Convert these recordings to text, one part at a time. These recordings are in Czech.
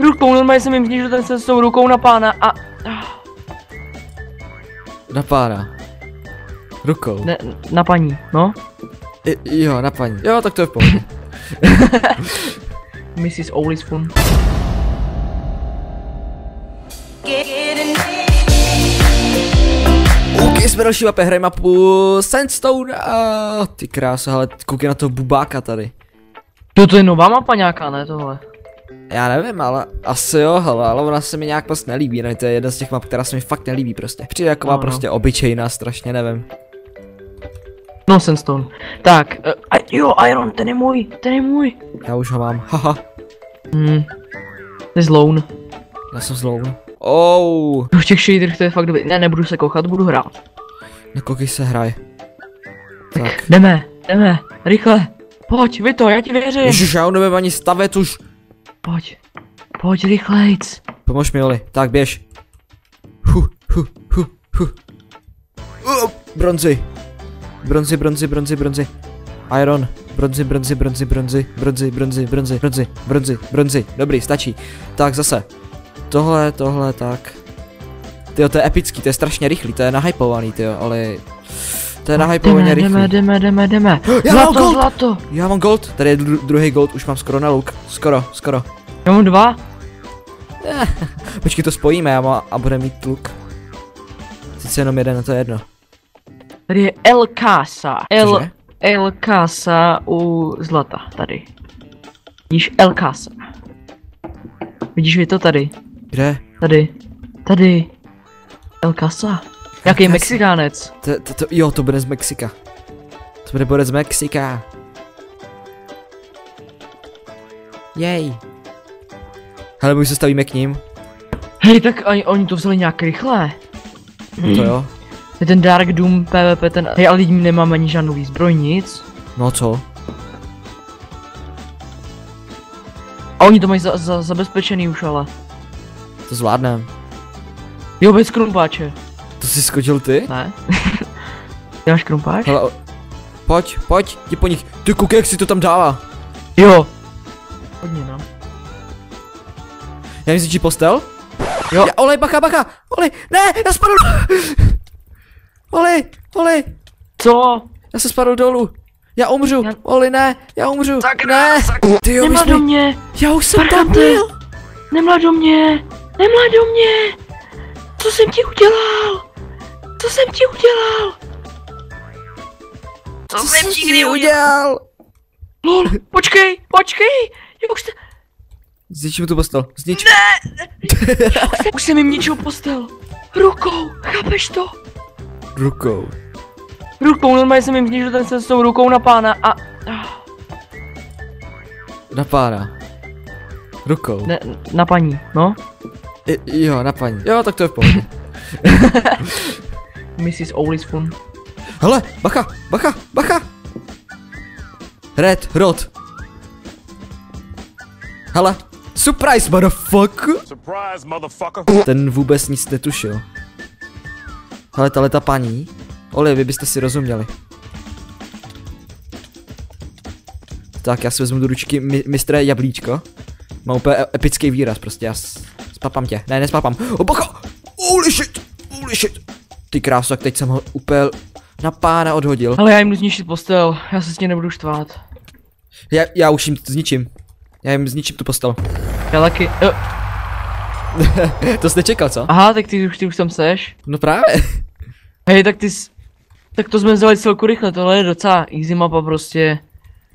Rukou, normálně jsem jim znižil ten se s tou rukou na pána a... Na pána. Rukou. Ne, na paní, no. I, jo, na paní. Jo, tak to je v pohodě. Mrs. Always fun. OK, jsme další mapě, hrajeme mapu Sandstone a ty krása, ale koukej na toho bubáka tady. To, to je nová mapa nějaká, ne tohle? Já nevím, ale asi jo, hele, ale ona se mi nějak moc nelíbí, no, to je jedna z těch map, která se mi fakt nelíbí prostě. Přijde jako No, no. prostě obyčejná, strašně nevím. No, Sandstone. Tak, uh, a, jo, Iron, ten je můj, ten je můj. Já už ho mám, haha, Hmm. To je zloun. já jsem zlou. Oh, V těch shaderech to je fakt dobrý. Ne, nebudu se koukat, budu hrát. nekoukej se hraj. Tak. Jdeme, jdeme, rychle. Pojď, vy to, já ti věřím. Ježiš, já nevím ani stavět už. Pojď, pojď rychlejc. Pomož mi, Oli, tak běž. Hu, hu, hu, hu. Uh, bronzy. Bronzy, bronzy, bronzy, bronzy. Iron. Bronzy, bronzy, bronzy, bronzy, bronzy, bronzy, bronzy, bronzy, bronzy, bronzy. Dobrý, stačí. Tak zase. Tohle, tohle, tak. Tyjo, to je epický, to je strašně rychlý, to je nahypovaný, tyjo, ale... To je nahypovaně jdeme, jdeme, rychlý. jdeme, jdeme, jdeme. Já mám Zlato, gold! zlato. Já mám gold, tady je dru druhý gold, už mám skoro na luk. Skoro, skoro. Já mám dva. Počkej, to spojíme, já mám a bude mít luk. Sice jenom jeden, to je jedno. Tady je El Casa. El, Cože? El Casa u zlata, tady. Vidíš El Casa. Vidíš vy to tady, Kde? tady, tady. El Casa. Jaký. Mexikánec. To, to, to, jo, to bude z Mexika. To bude borec z Mexika. Jej. Hele, my už se stavíme k ním. Hej, tak oni, oni to vzali nějak rychle. To jo. Je ten Dark Doom PvP, ten, hej, ale lidi nemáme ani žádnou výzbroj, nic. No co? A oni to mají za, za, zabezpečený už ale. To zvládnem. Jo, bez krumpáče. To jsi skočil ty? Ne? Ty máš krumpáč? Hele, pojď, pojď, jdi po nich. Ty koukej, jak si to tam dává. Jo. Hodně no. Já jim zničí postel? Jo. Já, olej, bacha, bacha, olej, ne, já spadl. Olej, olej, Co? já se spadl dolů. Já umřu, Já- Oli, ne, já umřu. Sakra, ne, ty jo, Nemla do mě! já už jsem tam Parchante. byl. Nemla do mě! Nemla do mě! Co jsem ti udělal? Co jsem ti udělal? Co, jsem ti kdy udělal? Lol, počkej, počkej! Já už, se, Zničím tu postel, znič. už jsem jim ničil postel. Rukou, chápeš to? Rukou. Rukou, normálně jsem jim zničil ten se s tou rukou na pána a... Na pána. Rukou. Ne, na paní, no. I, jo, na paní. Jo, tak to je v pohodě. Mrs. Always fun. Hele, bacha, bacha, bacha. Red, rod. Hele, surprise, motherfucker. Surprise, motherfucker. Ten vůbec nic netušil. Hele, tahle ta paní. Oli, vy byste si rozuměli. Tak, já si vezmu do ručky mi, mistré jablíčko. Má úplně e- epický výraz, prostě já s- spapám tě. Ne, nespapám. O, Ty krásu, tak teď jsem ho úplně na pána odhodil. Ale já jim jdu zničit postel, já se s tím nebudu štvát. Já, já už jim zničím. Já jim zničím tu postel. Já taky, to jsi nečekal, co? aha, tak ty už, ty už tam seš. No právě. Hej, tak ty jsi, tak to jsme vzali celku rychle, tohle je docela easy mapa prostě.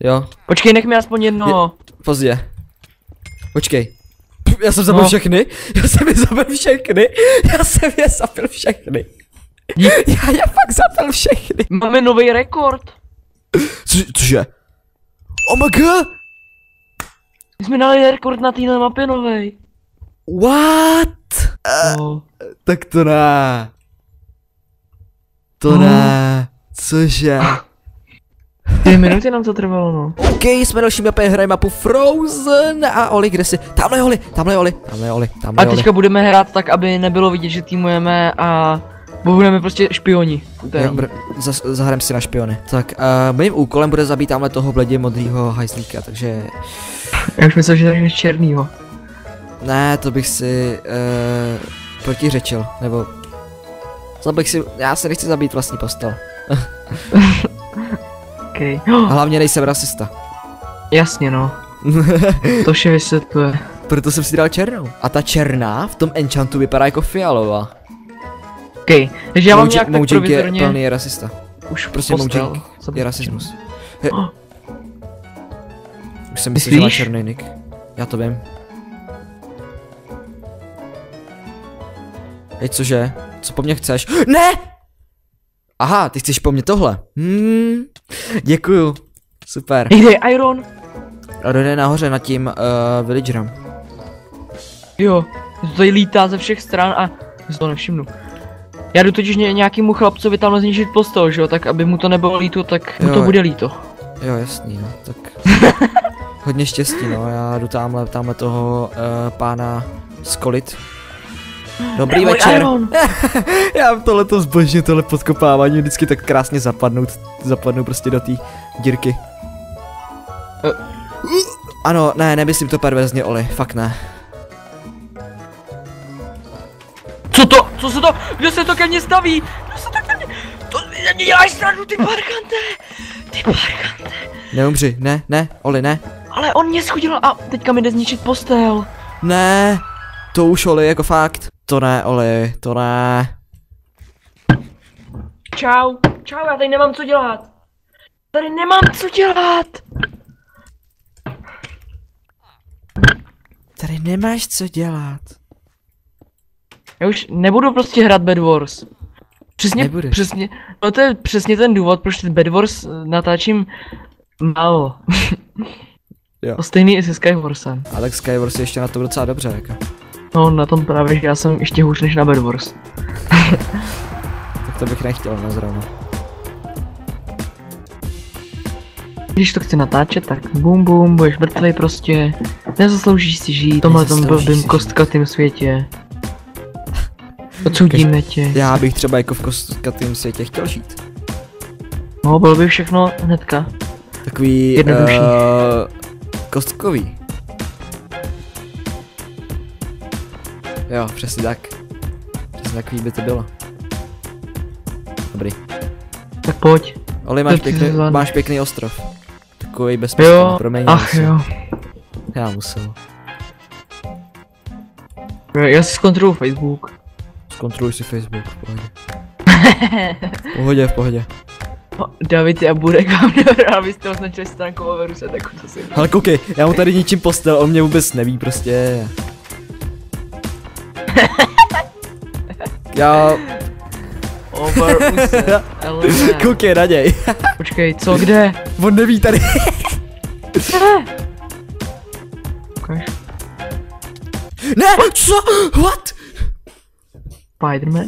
Jo, Počkej, nech mi aspoň jedno. pozdě. Počkej. Já jsem zabil No. všechny. Já jsem je zabil všechny. Já jsem je zabil všechny. Já je fakt zabil všechny. Máme nový rekord. Co, cože? Oh my god. My jsme dali rekord na téhle mapě novej. What? No. Tak to ne. To No. ne. Cože? Dvě minuty nám to trvalo, no. OK, jsme další mapě, hrajeme mapu Frozen a Oli, kde jsi? Tamhle je Oli, tamhle je Oli, tamhle je Oli, tamhle A je Oli. teďka budeme hrát tak, aby nebylo vidět, že týmujeme a budeme prostě špioni. To je Jo, br- zas- Zahrajeme si na špiony. Tak, uh, mým úkolem bude zabít tamhle toho bledě modrýho hajzlíka, takže... Já už myslel, že tady černýho. Ne, to bych si uh, protiřečil, nebo... To bych si, já se nechci zabít vlastní postel. Okay. A hlavně nejsem rasista. Jasně no, to vše vysvětluje. Proto jsem si dal černou. A ta černá v tom enchantu vypadá jako fialová. Okay. takže já mám Mojang- nějak tak Mojang je provizorně plný rasista. už Prostě. Mojang je rasismus. He. Už jsem myslel, že má černý nick. Já to vím. Hej, cože? Co po mně chceš? Ne! Aha, ty chceš po mně tohle. Hmm, děkuju. Super. Jde Iron? A jde nahoře nad tím uh, villagerem. Jo, to tady lítá ze všech stran a to nevšimnu. Já jdu totiž ně, nějakému chlapcovi tam zničit postel, že jo, tak aby mu to nebylo líto, tak mu Jo. to bude líto. Jo, jasný, no, tak hodně štěstí, no, já jdu tamhle, tamhle toho uh, pána skolit. Dobrý Můj večer. Já tohle to zbožně, tohle podkopávání vždycky tak krásně zapadnout, zapadnu prostě do té dírky. Eh. Ano, ne, nemyslím to perverzně, Oli, fakt ne. Co to? Co se to? Kdo se to ke mně staví? Kdo se to ke mně? To mě děláš stranu, ty parkante! Ty parkante! Neumři, ne, ne, Oli, ne. Ale on mě schodil a teďka mi jde zničit postel. Ne, to už Oli, jako fakt. To ne, Oli, to ne. Čau. Čau, já tady nemám co dělat. Tady nemám co dělat. Tady nemáš co dělat. Já už nebudu prostě hrát Bed Wars. Přesně, Nebudeš. přesně, no to je přesně ten důvod, proč ten Bed Wars eh, natáčím málo. Jo. To stejný i se Skywarsem. A tak Skywars je ještě na to docela dobře, jako. No na tom právě, že já jsem ještě hůř než na Bed Wars. Tak to bych nechtěl, no zrovna. Když to chci natáčet, tak bum bum, budeš mrtvej prostě. Nezasloužíš si žít v tomhle tom blbým kostkatým světě. Odsudíme tě. Já bych třeba jako v kostkatým světě chtěl žít. No, bylo by všechno hnedka. Takový Jednodušší. Uh, kostkový. Jo, přesně tak. Přesně takový by to bylo. Dobrý. Tak pojď. Oli, máš pěkný, máš pěkný ostrov. Takový bezpečný, Jo, promiň. ach já jo. musel. Já musel. Já si zkontroluji Facebook. Zkontroluj si Facebook, v pohodě. V pohodě, v pohodě. David a Burek vám dobrá, abyste označili stránku o Veruse, tak to si... Ale koukej, já mu tady ničím postel, on mě vůbec neví prostě. Já, O Veruse, LZ. koukej na něj. Počkej, co, kde? On neví tady. Ne, co? What? Spiderman?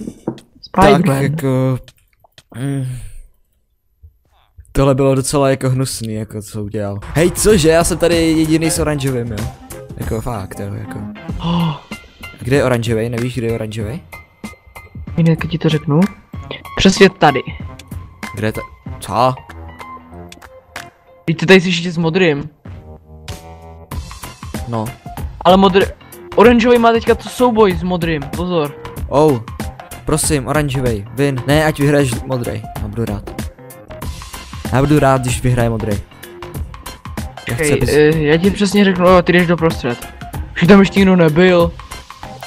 Tak Spiderman. jako... Mm. Tohle bylo docela jako hnusný, jako co udělal. Hej, cože, já jsem tady jediný s oranžovým, jo. Jako fakt, jo, jako. Oh, Kde je oranžový? Nevíš, kde je oranžový? jinak ti to řeknu. Přesně tady. Kde je to? Co? Ty tady slyšíte s modrým. No. Ale modr... Oranžový má teďka to souboj s modrým, pozor. Oh, prosím, oranžový, vin. Ne, ať vyhraješ modrý. Já budu rád. Já budu rád, když vyhraje modrý. Já chci, Hej, abys... eh, já ti přesně řeknu, jo, ty jdeš do prostřed. Už tam ještě nikdo nebyl.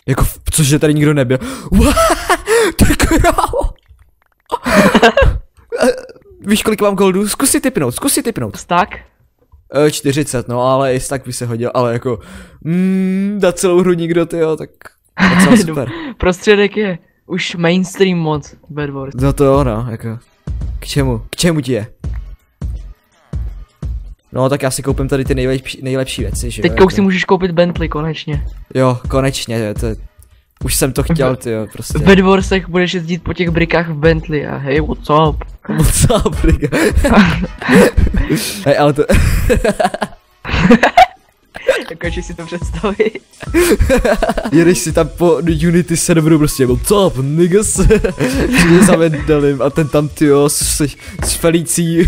Jako, cože tady nikdo nebyl? Krávo. Eh, Víš, kolik mám goldů? Zkus si typnout, zkus si typnout. Tak? E, 40, no, ale i tak by se hodil, ale jako, mm, dát celou hru nikdo, ty jo, tak docela super. Prostředek je už mainstream moc Bad Wars. No to jo, no, jako, k čemu, k čemu ti je? No, tak já si koupím tady ty nejlepší, nejlepší věci, že jo, Teďka už si můžeš koupit Bentley konečně. Jo, konečně, to je, už jsem to chtěl, ty jo, prostě. V Bad Warsech budeš jezdit po těch brikách v Bentley a hej, what's up? Moc briga. Hej, ale to, Dokážeš si to představit? jedeš si tam po Unity serveru prostě, what's up, niggas, přijde za Vendelim a ten tam, ty jo, s, s Felicí,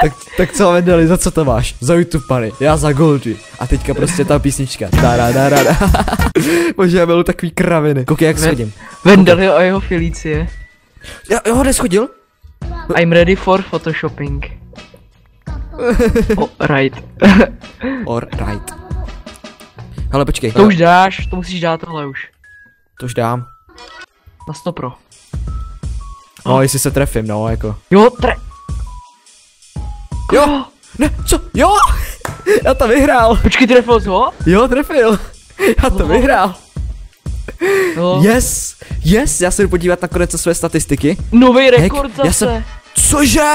tak, tak co Vendeli, za co to máš? Za YouTube money, já za Goldy. A teďka prostě ta písnička. Dara, dara, dara. Bože, já byl takový kraviny. Koukej, jak schodím. Vendel a jeho Felicie. Já, já ho neschodil? I'm ready for photoshopping. Oh, right. Or right. Hele, počkej. to už dáš, to musíš dát tohle už. To už dám. Na 100 pro. No, jestli se trefím, no, jako. Jo, tre... Jo! Ne, co? Jo! Já to vyhrál! Počkej, trefil jsi ho? Jo, trefil! Já to No. vyhrál! No. Yes! Yes! Já se jdu podívat nakonec na své statistiky. Nový rekord já zase. jsem- Cože?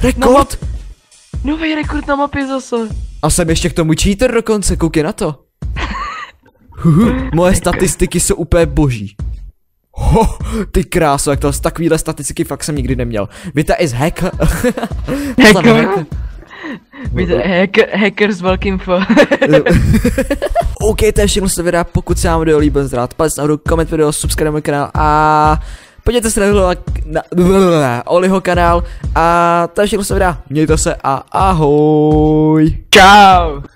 Rekord? Nový rekord na mapě zase. A jsem ještě k tomu cheater dokonce, koukej na to. Huhu, Moje statistiky jsou úplně boží. Ho, ty kráso, jak to takovýhle statistiky fakt jsem nikdy neměl. Víte, i z hack. Hacker. Víte, hacker, hacker s velkým F. OK, to je všechno z toho videa, pokud se vám video líbil, zrát palec nahoru, koment video, subscribe můj kanál a podívejte se na, na, na Oliho kanál a to je všechno toho videa. Mějte se a ahoj. Čau.